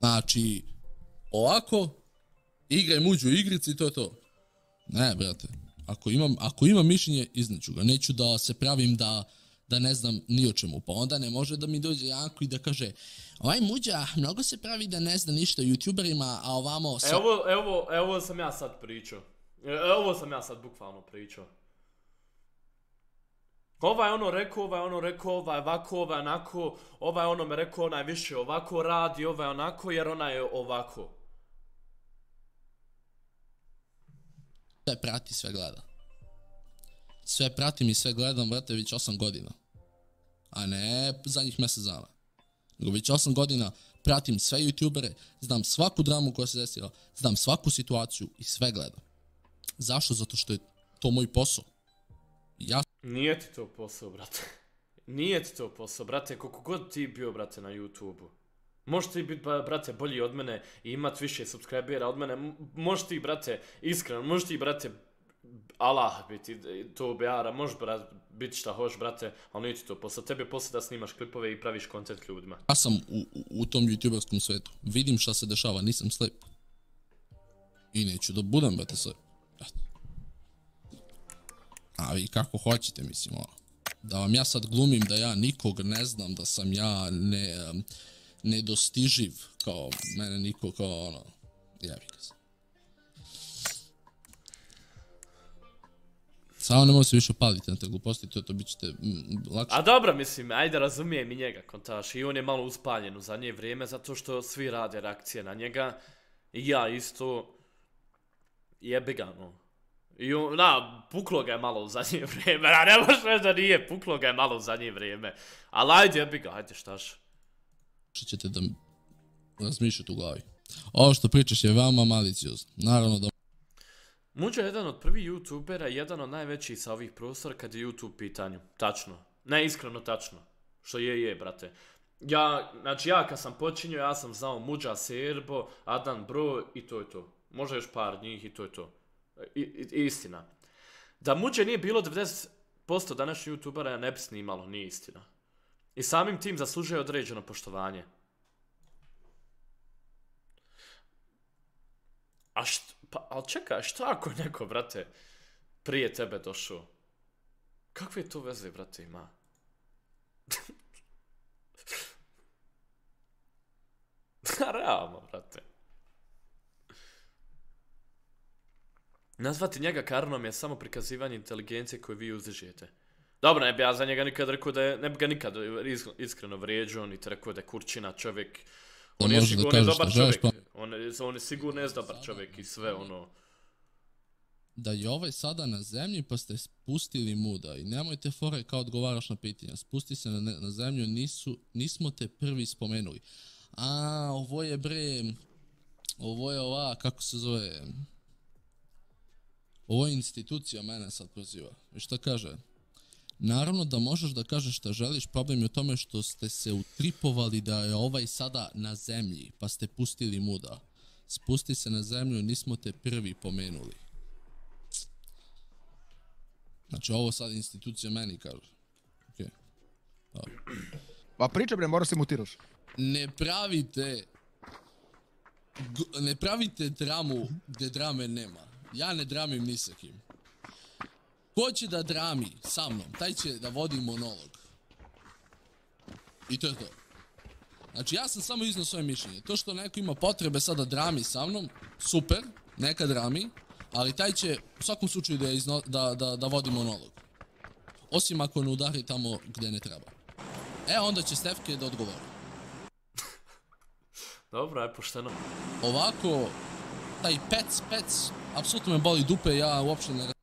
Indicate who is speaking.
Speaker 1: Znači, ovako, igraj muđu igrici i to je to. Ne, brate. Ako imam, ako imam mišljenje, izneću ga. Neću da se pravim da, da ne znam ni o čemu. Pa onda ne može da mi dođe Janko i da kaže ovaj muđa mnogo se pravi da ne zna ništa o youtuberima, a ovamo...
Speaker 2: Sa... Evo, evo, evo sam ja sad pričao. Evo sam ja sad bukvalno pričao. Pa ovaj ono rekao, ovaj ono rekao, ovaj ovako, ovaj onako, ovaj ono me rekao, onaj više ovako radi, ovaj onako, jer ona je ovako.
Speaker 1: Sve prati, sve gleda. Sve pratim i sve gledam, vrate, već 8 godina. A ne zadnjih mjesec dana. Nego već 8 godina pratim sve youtubere, znam svaku dramu koja se desila, znam svaku situaciju i sve gledam. Zašto? Zato što je to moj posao. Ja...
Speaker 2: Nije ti to posao, brate. Nije ti to posao, brate. Koliko god ti bio, brate, na YouTube-u. Možeš ti biti, brate, bolji od mene i imat više subscribera od mene. Možeš ti, brate, iskreno, možeš ti, brate, Allah biti to objara. Možeš, brate, biti šta hoš, brate, ali nije ti to posao. Tebi je posao da snimaš klipove i praviš kontent ljudima.
Speaker 1: Ja sam u, u tom youtuberskom svetu. Vidim šta se dešava, nisam slep. I neću da budem, brate, slep. Vi kako hoćete, mislim, ono. Da vam ja sad glumim da ja nikog ne znam, da sam ja ne, nedostiživ, kao mene niko, kao ono, jebi ga se. Samo ne mogu se više paliti na te gluposti, to, to bit ćete mm, lakše.
Speaker 2: A dobro, mislim, ajde razumijem i njega, kontaš, i on je malo uspaljen u zadnje vrijeme, zato što svi rade reakcije na njega, i ja isto, jebi ga, no. I on, na, puklo ga je malo u zadnje vrijeme, a ne možeš reći da nije, puklo ga je malo u zadnje vrijeme. Ali ajde, jebi ga, ajde, štaš.
Speaker 1: Što ćete da razmišljati u glavi. Ovo što pričaš je veoma maliciozno. Naravno da...
Speaker 2: Muđa je jedan od prvih youtubera, jedan od najvećih sa ovih prostora kad je YouTube pitanju. Tačno. Ne, iskreno tačno. Što je, je, brate. Ja, znači ja kad sam počinio, ja sam znao Muđa Serbo, Adan Bro i to je to. Može još par njih i to je to. I, i, istina. Da muđe nije bilo 90% današnjih youtubera, ne bi snimalo, nije istina. I samim tim zaslužuje određeno poštovanje. A što, pa, ali čekaj, što ako neko, brate, prije tebe došao? Kakve to veze, brate, ima? Realno, brate. Nazvati njega karnom je samo prikazivanje inteligencije koju vi uzdižete. Dobro, ne bi ja za njega nikad rekao da je, ne bi ga nikad iskreno vrijeđao, niti rekao da je kurčina čovjek. On, je sigurno dobar čovjek. Pa... On, je, on je sigurno je dobar čovjek i sve ono.
Speaker 1: Da je ovaj sada na zemlji pa ste spustili muda i nemojte fore kao odgovaraš na pitanja. Spusti se na, na zemlju, nisu, nismo te prvi spomenuli. A, ovo je bre, ovo je ova, kako se zove, ovo je institucija mene sad proziva. I šta kaže? Naravno da možeš da kažeš šta želiš, problem je u tome što ste se utripovali da je ovaj sada na zemlji, pa ste pustili muda. Spusti se na zemlju, nismo te prvi pomenuli. Znači ovo sad institucija meni kaže. Okay.
Speaker 3: Pa priča bre, mora se mutiraš.
Speaker 1: Ne pravite... Ne pravite dramu gdje drame nema. Ja ne dramim ni sa kim. Ko će da drami sa mnom, taj će da vodi monolog. I to je to. Znači, ja sam samo iznao svoje mišljenje. To što neko ima potrebe sada drami sa mnom, super, neka drami, ali taj će u svakom slučaju da, izno, da, da, da vodi monolog. Osim ako ne udari tamo gdje ne treba. E, onda će Stefke da odgovori.
Speaker 2: Dobro, je pošteno.
Speaker 1: Ovako, taj pec, pec, apsolutno me boli dupe, ja uopšte ne...